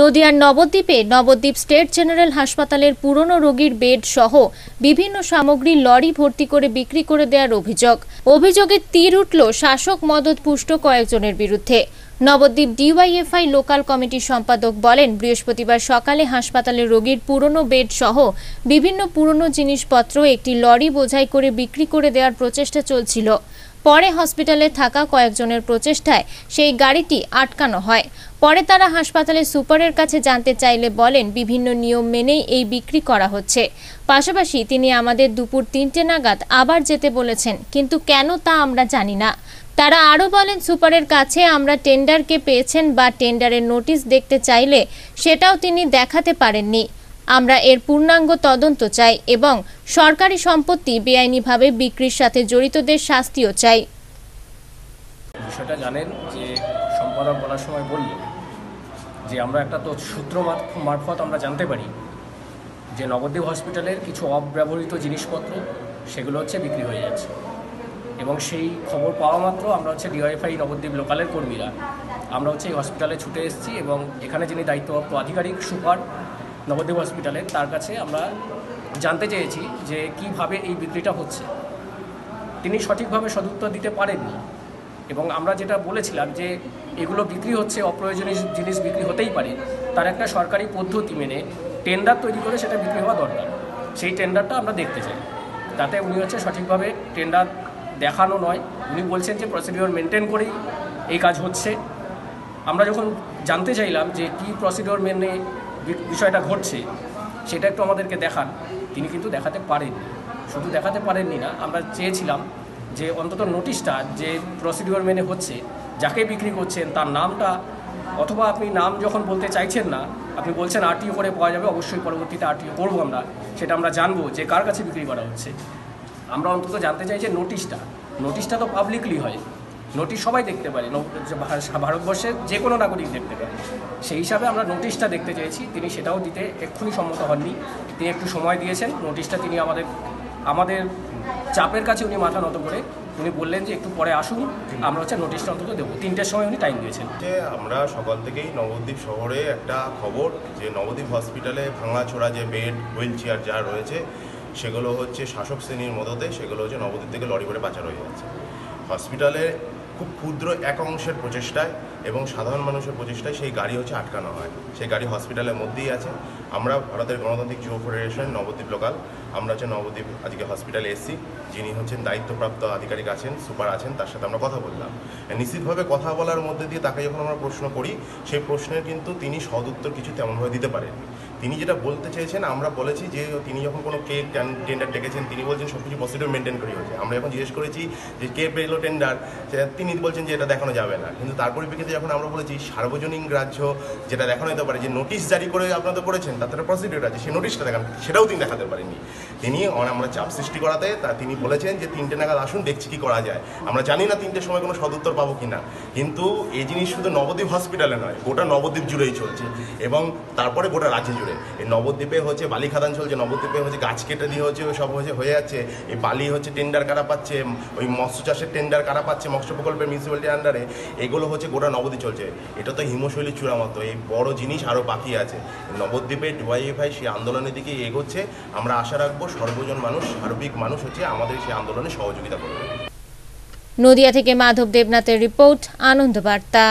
নদিয়ার নবদ্বীপে Nabadwip state general হাসপাতালের পুরনো রোগীর বেড সহ বিভিন্ন সামগ্রী লরি ভর্তি করে বিক্রি করে দেওয়ার অভিযোগ। অভিযোগে তীর উঠল শাসক মদত পুষ্ট কয়েকজনের বিরুদ্ধে। নবদ্বীপ ডিওয়াইএফআই লোকাল কমিটির সম্পাদক বলেন, বৃহস্পতিবার সকালে হাসপাতালের রোগীর পুরনো বেড সহ বিভিন্ন পুরনো জিনিসপত্র একটি লরি বোঝাই করে বিক্রি করে দেওয়ার প্রচেষ্টা চলছিল। পরে হসপিটালে থাকা কয়েকজনের প্রচেষ্টায় সেই গাড়িটি আটকানো হয়। পরে তারা হাসপাতালে সুপারের কাছে জানতে চাইলে বলেন, বিভিন্ন নিয়ম মেনেই এই বিক্রি করা হচ্ছে। পাশাপাশি তিনি আমাদের দুপুর তিনটে নাগাদ আবার যেতে বলেছেন, কিন্তু কেন তা আমরা জানি না। তারা আরও বলেন, সুপারের কাছে আমরা টেন্ডারকে পেয়েছেন বা টেন্ডারের নোটিশ দেখতে চাইলে সেটাও তিনি দেখাতে পারেননি। আমরা এর পূর্ণাঙ্গ তদন্ত চাই এবং সরকারি সম্পত্তি বেআইনিভাবে বিক্রির সাথে জড়িতদের শাস্তিও চাই। বিষয়টা জানেন যে সম্পাদক বলার সময় বলল যে আমরা একটা তো সূত্র মার- মারফত আমরা জানতে পারি যে নবদ্বীপ হসপিটালের কিছু অব্যবহৃত জিনিসপত্র, সেগুলো হচ্ছে বিক্রি হয়ে যাচ্ছে। এবং সেই খবর পাওয়া মাত্র আমরা হচ্ছে ডিওয়াইফাই নবদ্বীপ লোকালের কর্মীরা। আমরা হচ্ছে এই হসপিটালে ছুটে এসেছি এবং এখানে যিনি দায়িত্বপ্রাপ্ত আধিকারিক সুপার নবদ্বীপ হসপিটালে, তার কাছে আমরা জানতে চেয়েছি যে কীভাবে এই বিক্রিটা হচ্ছে। তিনি সঠিকভাবে সদুত্তর দিতে পারেননি এবং আমরা যেটা বলেছিলাম যে এগুলো বিক্রি হচ্ছে, অপ্রয়োজনীয় জিনিস বিক্রি হতেই পারে, তার একটা সরকারি পদ্ধতি মেনে টেন্ডার তৈরি করে সেটা বিক্রি হওয়া দরকার। সেই টেন্ডারটা আমরা দেখতে চাই। তাতে উনি হচ্ছে সঠিকভাবে টেন্ডার দেখানো নয়। উনি বলছেন যে প্রসিডিওর মেনটেন করেই এই কাজ হচ্ছে। আমরা যখন জানতে চাইলাম যে কী প্রসিডিওর মেনে বিষয়টা ঘটছে, সেটা একটু আমাদেরকে দেখান। তিনি কিন্তু দেখাতে পারেননি। শুধু দেখাতে পারেননি না, আমরা চেয়েছিলাম যে অন্তত নোটিশটা যে প্রসিডিওর মেনে হচ্ছে, যাকে বিক্রি করছেন, তার নামটা, অথবা আপনি নাম যখন বলতে চাইছেন না, আপনি বলছেন আরটিও করে পাওয়া যাবে, অবশ্যই পরবর্তীতে আরটিও করব আমরা। সেটা আমরা জানব যে কার কাছে বিক্রি করা হচ্ছে। আমরা অন্তত জানতে চাই যে নোটিশটা নোটিশটা তো পাবলিকলি হয়। নোটিশ সবাই দেখতে পারে। ভারতবর্ষের যে কোনো নাগরিক দেখতে পারে। সেই হিসাবে আমরা নোটিশটা দেখতে চেয়েছি। তিনি সেটাও দিতে এক্ষুনি সম্মত হননি। তিনি একটু সময় দিয়েছেন। নোটিশটা তিনি আমাদের আমাদের চাপের কাছে উনি মাথা নত করে উনি বললেন যে একটু পরে আসুন। আমরা হচ্ছে নোটিশটা অন্তত দেবো। তিনটের সময় উনি টাইম দিয়েছেন। যে আমরা সকাল থেকেই নবদ্বীপ শহরে একটা খবর যে নবদ্বীপ হসপিটালে ভাঙাচোরা যে বেড হুইল চেয়ার যা রয়েছে, সেগুলো হচ্ছে শাসক শ্রেণির মদতে সেগুলো হচ্ছে নবদ্বীপ থেকে লরি করে পাচার হয়ে যাচ্ছে। হসপিটালে খুব ক্ষুদ্র এক অংশের প্রচেষ্টায় এবং সাধারণ মানুষের প্রচেষ্টায় সেই গাড়ি হচ্ছে আটকানো হয়। সেই গাড়ি হসপিটালের মধ্যেই আছে। আমরা ভারতের গণতান্ত্রিক যুব ফেডারেশন নবদ্বীপ লোকাল, আমরা হচ্ছে নবদ্বীপ আজকে হসপিটালে এসেছি। যিনি হচ্ছেন দায়িত্বপ্রাপ্ত আধিকারিক আছেন, সুপার আছেন, তার সাথে আমরা কথা বললাম। নিশ্চিতভাবে কথা বলার মধ্যে দিয়ে তাকে যখন আমরা প্রশ্ন করি, সেই প্রশ্নের কিন্তু তিনি সদুত্তর কিছু তেমনভাবে দিতে পারেননি। তিনি যেটা বলতে চেয়েছেন, আমরা বলেছি যে তিনি যখন কোনো কে টেন্ডার ডেকেছেন, তিনি বলছেন সব কিছু প্রসিডিউর মেনটেন করে হয়েছে। আমরা যখন জিজ্ঞেস করেছি যে কে পেল টেন্ডার তিনি বলছেন যে এটা দেখানো যাবে না। কিন্তু তার পরিপ্রেক্ষিতে যখন আমরা বলেছি সার্বজনীন গ্রাহ্য যেটা দেখানো যেতে পারে, যে নোটিশ জারি করে আপনারা তো করেছেন, তাতে প্রসিডিউর আছে। সেই নোটিশটা দেখান, সেটাও তিনি দেখাতে পারেননি। তিনি আমরা চাপ সৃষ্টি করাতে, তা তিনি বলেছেন যে তিনটে নাগাদ আসুন, দেখছি কি করা যায়। আমরা জানি না তিনটের সময় কোনো সদুত্তর পাবো কিনা। কিন্তু এই জিনিস শুধু নবদ্বীপ হসপিটালে নয়, গোটা নবদ্বীপ জুড়েই চলছে। এবং তারপরে গোটা রাজ্য জুড়ে। এই নবদ্বীপে হচ্ছে বালি খাদান চলছে, নবদ্বীপে হচ্ছে গাছ কেটে দিয়ে হচ্ছে সব হচ্ছে হয়ে যাচ্ছে। এই বালি হচ্ছে টেন্ডার কারা পাচ্ছে, ওই মৎস্য চাষের টেন্ডার কারা পাচ্ছে মৎস্য প্রকল্পের মিউনিসিপ্যালিটির আন্ডারে এগুলো হচ্ছে গোটা নবদ্বীপ চলছে। এটা তো হিমশৈলীর চূড়া মতো এই বড় জিনিস আরও বাকি আছে। নবদ্বীপে ডিওয়াইএফআই সেই আন্দোলনের দিকে এগোচ্ছে, আমরা আশা রাখব সর্বজন মানুষ, সার্বিক মানুষ হচ্ছে আমাদের সেই আন্দোলনে সহযোগিতা করবে। নদিয়া থেকে মাধব দেবনাথের রিপোর্ট, আনন্দ বার্তা।